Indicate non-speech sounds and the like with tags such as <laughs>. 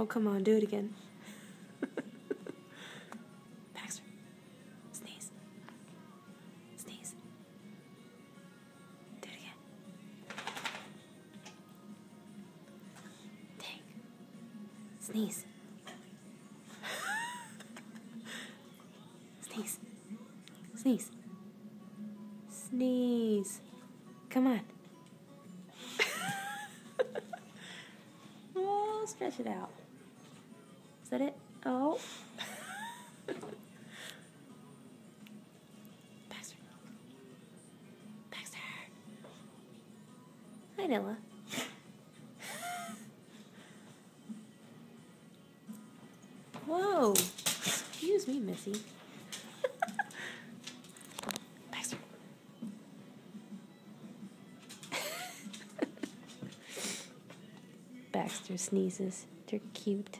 Oh, come on, do it again. Baxter. Sneeze. Sneeze. Do it again. Dang. Sneeze. Sneeze. Sneeze. Sneeze. Come on. <laughs> oh, stretch it out. Is that it? Oh. <laughs> Baxter. Baxter. Hi, Nilla. Whoa. Excuse me, Missy. <laughs> Baxter. Baxter sneezes. They're cute.